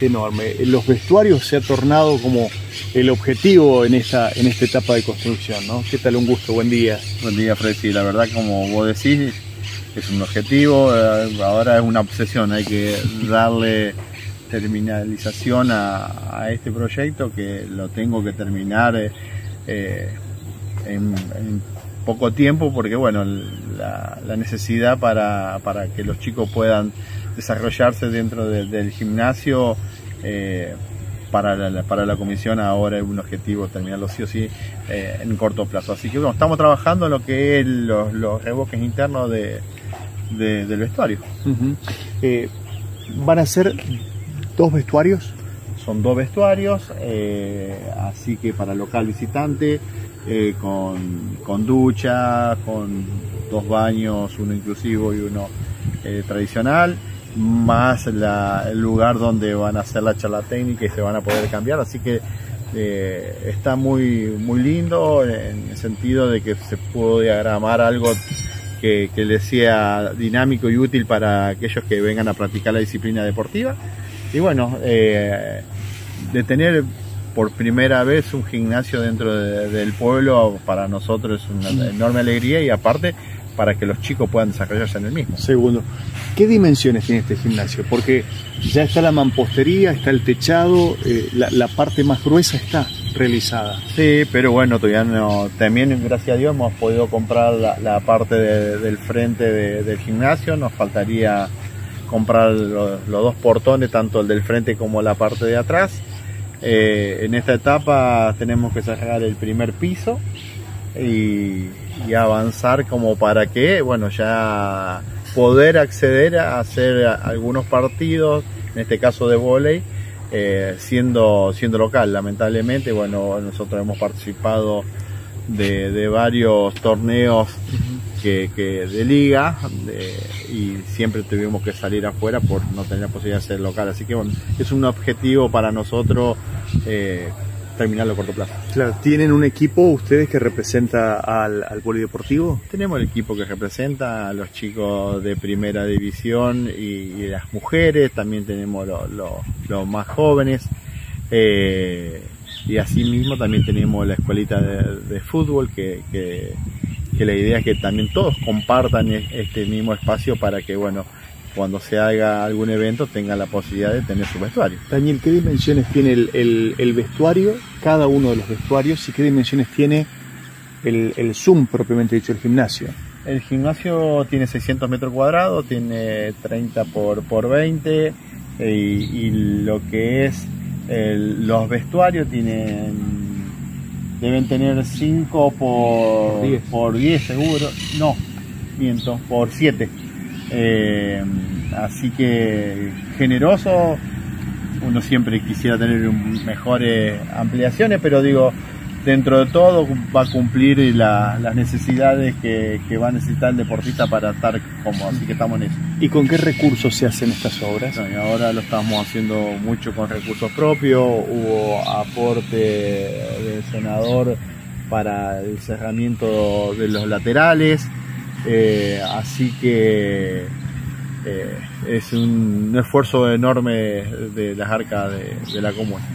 enorme. Los vestuarios se ha tornado como el objetivo en esta, en esta etapa de construcción, ¿no? ¿Qué tal? Un gusto, buen día. Buen día, Fred. La verdad, como vos decís, es un objetivo, eh, ahora es una obsesión, hay que darle terminalización a, este proyecto que lo tengo que terminar eh, en, poco tiempo porque bueno la, necesidad para, para, que los chicos puedan desarrollarse dentro del gimnasio para la, para la comisión ahora es un objetivo terminarlo sí o sí en corto plazo. Así que bueno, estamos trabajando en lo que es los, los revoques internos de, del vestuario. Eh, ¿Van a ser dos vestuarios? Son dos vestuarios, eh, así que para local visitante, eh, con, ducha, con dos baños, uno inclusivo y uno tradicional, más el lugar donde van a hacer la charla técnica y se van a poder cambiar, así que está muy, muy lindo en el sentido de que se puede diagramar algo que, que les sea dinámico y útil para aquellos que vengan a practicar la disciplina deportiva. Y bueno, eh, de tener por primera vez un gimnasio dentro del pueblo para nosotros es una enorme alegría y aparte para que los chicos puedan desarrollarse en el mismo. Segundo, ¿qué dimensiones tiene este gimnasio? Porque ya está la mampostería, está el techado, eh, la, parte más gruesa está realizada. Sí, pero bueno, todavía no. También, gracias a Dios, hemos podido comprar la, parte del frente del gimnasio. Nos faltaría comprar los, dos portones, tanto el del frente como la parte de atrás. Eh, en esta etapa tenemos que sacar el primer piso y, avanzar como para que, bueno, ya poder acceder a hacer algunos partidos, en este caso de volei, eh, siendo, siendo local. Lamentablemente, bueno, nosotros hemos participado de, varios torneos que, de liga y siempre tuvimos que salir afuera por no tener la posibilidad de ser local. Así que bueno, es un objetivo para nosotros eh, terminarlo a corto plazo. Claro, ¿tienen un equipo ustedes que representa al, al polideportivo? Tenemos el equipo que representa a los chicos de primera división y, las mujeres, también tenemos los más jóvenes. Eh, y asimismo también tenemos la escuelita de, fútbol que, que, que, la idea es que también todos compartan este mismo espacio para que bueno cuando se haga algún evento tenga la posibilidad de tener su vestuario. Daniel, ¿qué dimensiones tiene el, vestuario, cada uno de los vestuarios, y qué dimensiones tiene el, el Zoom propiamente dicho, el gimnasio? El gimnasio tiene 600 metros cuadrados, tiene 30 por, por 20 eh, y, lo que es los vestuarios tienen deben tener 5 por 10 por 10 seguro, no, miento, por 7 eh, así que generoso, uno siempre quisiera tener mejores ampliaciones, pero digo, dentro de todo va a cumplir las necesidades que, va a necesitar el deportista para estar cómodo, así que estamos en eso. ¿Y con qué recursos se hacen estas obras? ahora lo estamos haciendo mucho con recursos propios, hubo aporte del senador para el cerramiento de los laterales, eh, así que eh, es un, esfuerzo enorme de las arcas de, de la comuna.